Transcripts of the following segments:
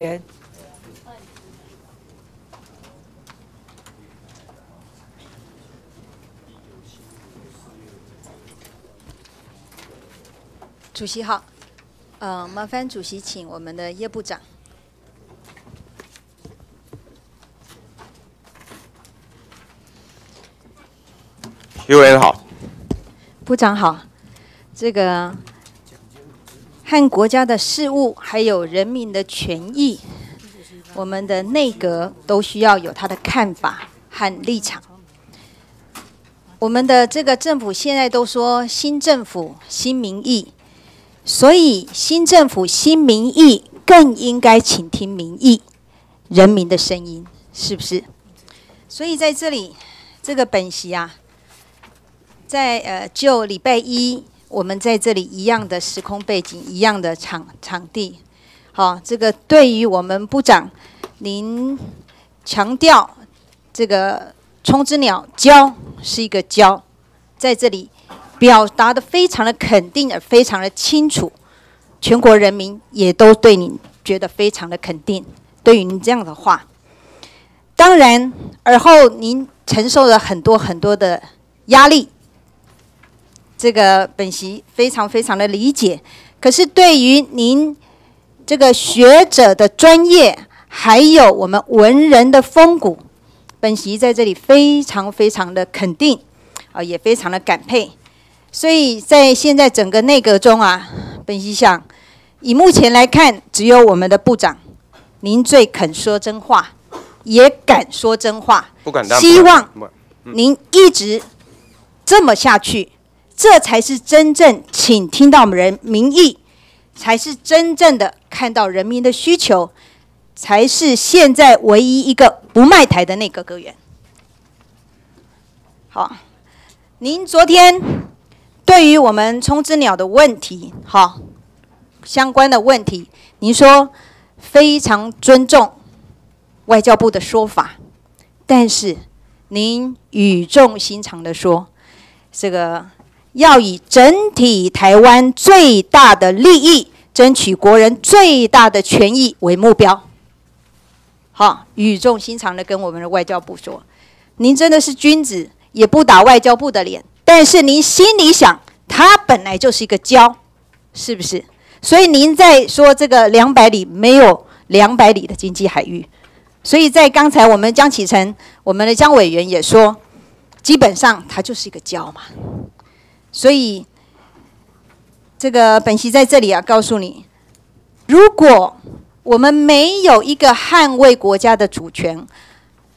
员。主席好，呃，麻烦主席请我们的叶部长。叶委员好，部长好，这个和国家的事务还有人民的权益，我们的内阁都需要有他的看法和立场。我们的这个政府现在都说新政府新民意，所以新政府新民意更应该倾听民意、人民的声音，是不是？所以在这里，这个本席啊，在呃就礼拜一，我们在这里一样的时空背景，一样的场场地，好，这个对于我们部长您强调这个冲之鸟交是一个交，在这里表达的非常的肯定，而非常的清楚，全国人民也都对你觉得非常的肯定。对于您这样的话，当然，而后您承受了很多很多的压力，这个本席非常非常的理解。可是对于您这个学者的专业，还有我们文人的风骨，本席在这里非常非常的肯定，啊，也非常的感佩。所以在现在整个内阁中啊，本席想，以目前来看，只有我们的部长，您最肯说真话，也敢说真话。不敢当。希望您一直这么下去，这才是真正请听到我们人民意，才是真正的看到人民的需求，才是现在唯一一个不卖台的内阁阁员。好，您昨天对于我们冲之鸟的问题，好相关的问题，您说非常尊重外交部的说法，但是您语重心长的说，这个要以整体台湾最大的利益，争取国人最大的权益为目标。好，语重心长的跟我们的外交部说，您真的是君子，也不打外交部的脸，但是您心里想，他本来就是一个交，是不是？所以您在说这个两百里没有两百里的经济海域，所以在刚才我们江启臣，我们的江委员也说，基本上它就是一个交嘛。所以这个本席在这里啊，告诉你，如果我们没有一个捍卫国家的主权，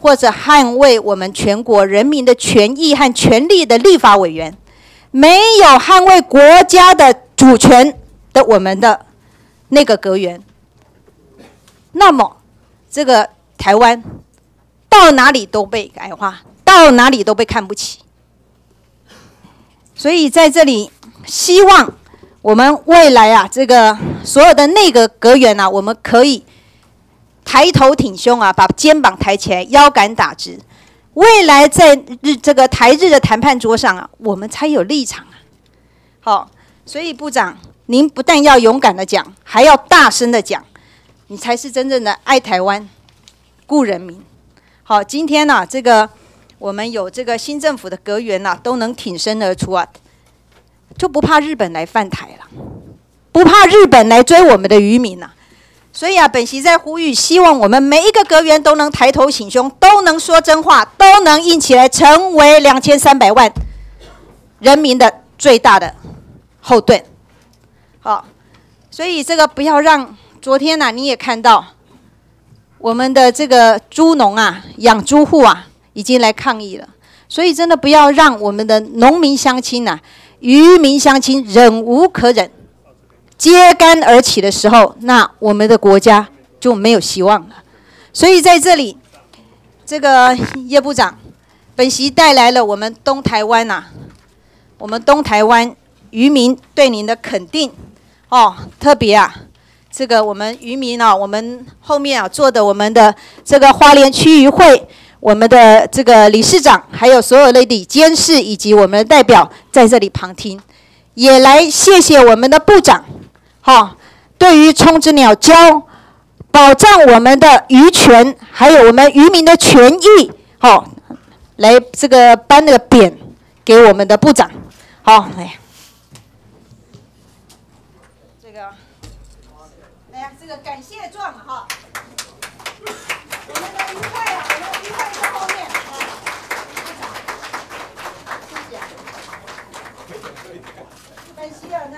或者捍卫我们全国人民的权益和权利的立法委员，没有捍卫国家的主权的我们的那个阁员，那么这个台湾到哪里都被矮化，到哪里都被看不起。所以在这里，希望我们未来啊，这个所有的内阁阁员啊，我们可以抬头挺胸啊，把肩膀抬起来，腰杆打直。未来在日这个台日的谈判桌上啊，我们才有立场啊。好，所以部长，您不但要勇敢的讲，还要大声的讲，你才是真正的爱台湾、顾人民。好，今天呢、这个我们有这个新政府的阁员呐、都能挺身而出啊，就不怕日本来犯台了，不怕日本来追我们的渔民呐、所以啊，本席在呼吁，希望我们每一个阁员都能抬头挺胸，都能说真话，都能硬起来，成为两千三百万人民的最大的后盾。好，所以这个不要让昨天呐、你也看到我们的这个猪农啊、养猪户啊，已经来抗议了。所以真的不要让我们的农民乡亲呐、渔民乡亲忍无可忍，揭竿而起的时候，那我们的国家就没有希望了。所以在这里，这个叶部长，本席带来了我们东台湾呐、我们东台湾渔民对您的肯定哦，特别啊，这个我们渔民啊，我们后面啊坐的我们的这个花莲区渔会，我们的这个理事长，还有所有的理监事以及我们的代表在这里旁听，也来谢谢我们的部长，哈、对于冲之鸟礁保障我们的渔权，还有我们渔民的权益，好，来这个颁那个匾给我们的部长，好，来，这个，哎呀，这个感谢状啊，我们的渔会啊，我们的渔会在后面，谢谢，感谢呢，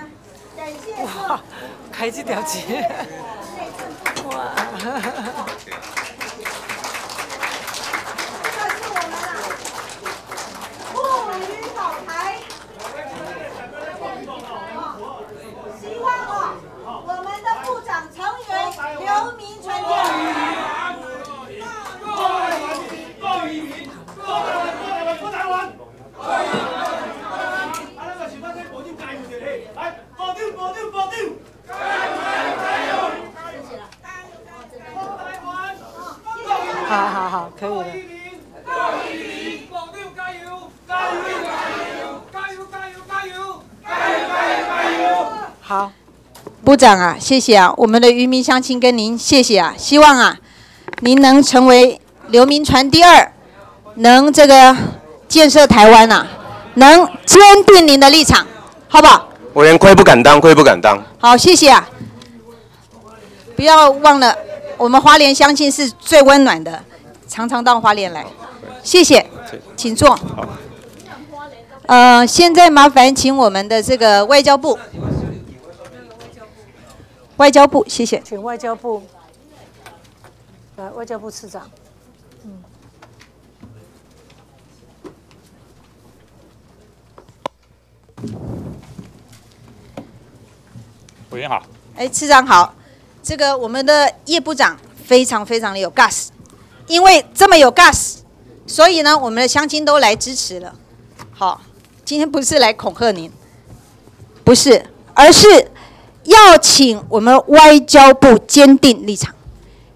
感谢状。开这条钱，哇！这是我们啊，妇女保台。希望哦，我们的部长成为刘铭传第二。好好好，可以了。好，部长啊，谢谢啊，我们的渔民乡亲跟您谢谢啊，希望啊，您能成为刘铭传第二，能这个建设台湾呐、能坚定您的立场，好不好？我连亏不敢当，亏不敢当。好，谢谢啊！不要忘了，我们花莲乡亲是最温暖的，常常到花莲来。谢谢，请坐。呃，现在麻烦请我们的这个外交部，外交部，谢谢。请外交部，呃，外交部次长，嗯委员好，哎，次长好，这个我们的叶部长非常非常的有 gas，因为这么有 gas，所以呢，我们的乡亲都来支持了。好，今天不是来恐吓您，不是，而是要请我们外交部坚定立场。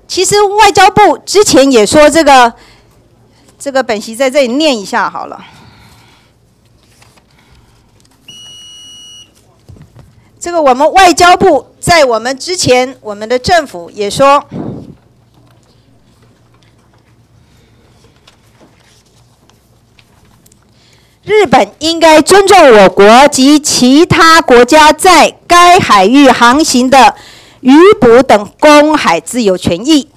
其实外交部之前也说这个，这个本席在这里念一下好了。这个我们外交部在我们之前，我们的政府也说，日本应该尊重我国及其他国家在该海域航行的渔捕等公海自由权益。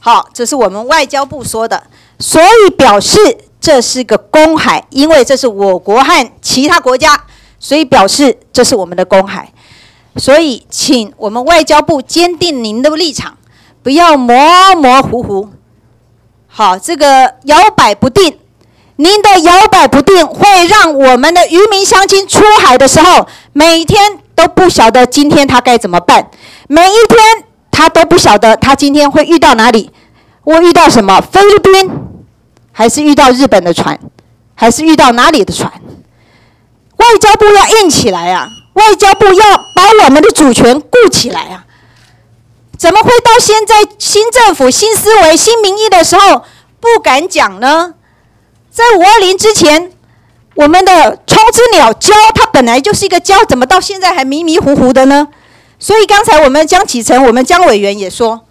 好，这是我们外交部说的，所以表示这是个公海，因为这是我国和其他国家，所以表示这是我们的公海。所以，请我们外交部坚定您的立场，不要模模糊糊。好，这个摇摆不定，您的摇摆不定会让我们的渔民乡亲出海的时候，每天都不晓得今天他该怎么办，每一天他都不晓得他今天会遇到哪里，我遇到什么？菲律宾，还是遇到日本的船，还是遇到哪里的船？外交部要硬起来啊！外交部要把我们的主权顾起来啊！怎么会到现在新政府、新思维、新民意的时候不敢讲呢？在五二零之前，我们的冲之鸟礁它本来就是一个礁，怎么到现在还迷迷糊糊的呢？所以刚才我们江启臣、我们江委员也说，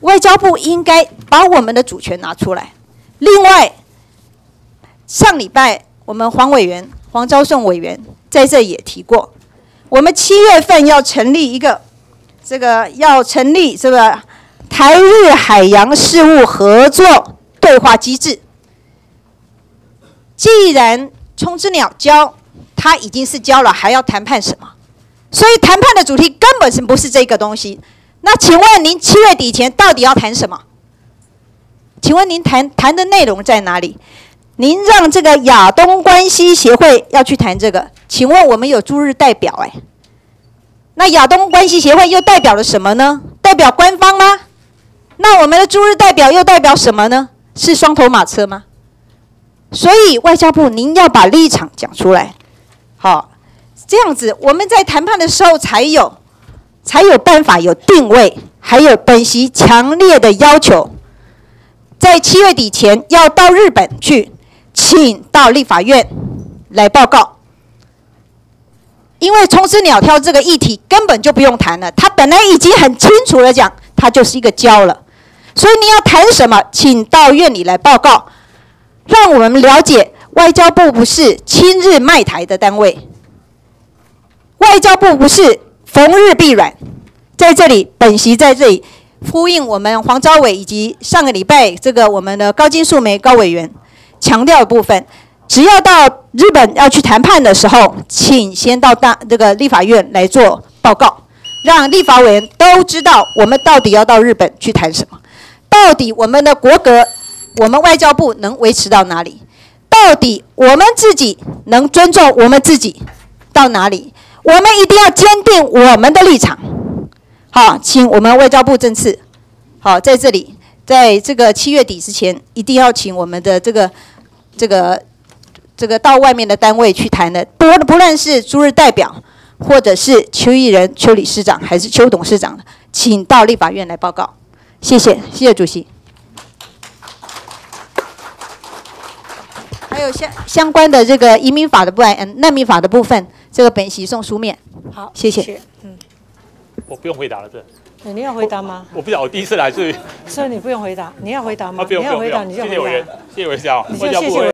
外交部应该把我们的主权拿出来。另外，上礼拜我们黄委员、黄昭顺委员在这也提过，我们七月份要成立一个，这个要成立这个台日海洋事务合作对话机制。既然冲之鸟礁它已经是礁了，还要谈判什么？所以谈判的主题根本是不是这个东西？那请问您七月底前到底要谈什么？请问您谈谈的内容在哪里？您让这个亚东关系协会要去谈这个，请问我们有驻日代表哎？那亚东关系协会又代表了什么呢？代表官方吗？那我们的驻日代表又代表什么呢？是双头马车吗？所以外交部您要把立场讲出来，好，这样子我们在谈判的时候才有才有办法有定位，还有本席强烈的要求，在七月底前要到日本去，请到立法院来报告。因为冲之鸟跳这个议题根本就不用谈了，他本来已经很清楚的讲，它就是一个交了。所以你要谈什么，请到院里来报告，让我们了解外交部不是亲日卖台的单位，外交部不是逢日必软。在这里，本席在这里呼应我们黄昭伟以及上个礼拜这个我们的高金素梅高委员强调的部分，只要到日本要去谈判的时候，请先到大这个立法院来做报告，让立法委员都知道我们到底要到日本去谈什么，到底我们的国格，我们外交部能维持到哪里，到底我们自己能尊重我们自己到哪里，我们一定要坚定我们的立场。好，请我们外交部政次，好，在这里，在这个七月底之前，一定要请我们的这个这个这个到外面的单位去谈的，不不论是朱日代表，或者是邱毅人邱理事长，还是邱董事长，请到立法院来报告。谢谢，谢谢主席。还有相相关的这个移民法的部分，嗯，难民法的部分，这个本席送书面。好，谢谢嗯，我不用回答了，这你要回答吗？我不知道，我第一次来，所以所以你不用回答，你要回答吗？啊，不用你要回答不用不用，你就回答谢谢委员。，谢谢委员，你就外交部谢谢委